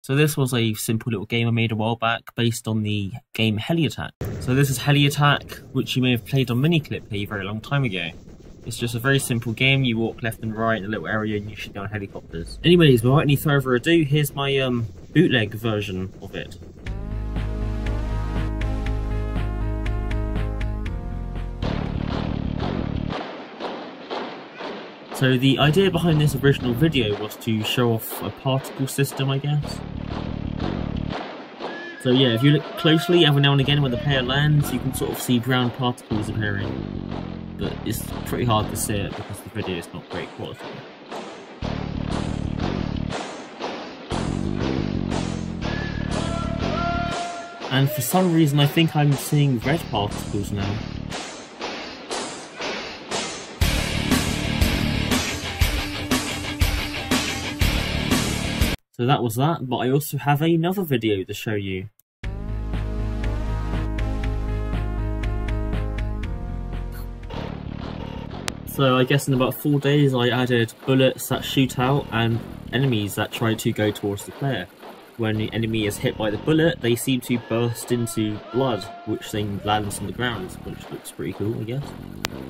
So this was a simple little game I made a while back based on the game Heli Attack. So this is Heli Attack, which you may have played on Miniclip a very long time ago. It's just a very simple game, you walk left and right in a little area and you shoot down helicopters. Anyways, without any further ado, here's my um, bootleg version of it. So the idea behind this original video was to show off a particle system, I guess. So yeah, if you look closely, every now and again when the player lands, you can sort of see brown particles appearing. But it's pretty hard to see it because the video is not great quality. And for some reason I think I'm seeing red particles now. So that was that, but I also have another video to show you. So I guess in about four days I added bullets that shoot out and enemies that try to go towards the player. When the enemy is hit by the bullet, they seem to burst into blood, which then lands on the ground, which looks pretty cool, I guess.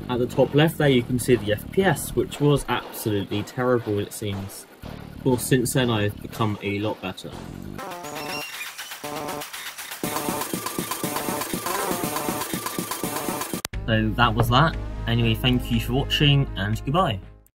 At the top left there you can see the FPS, which was absolutely terrible it seems. Of course, since then I've become a lot better. So that was that. Anyway, thank you for watching and goodbye.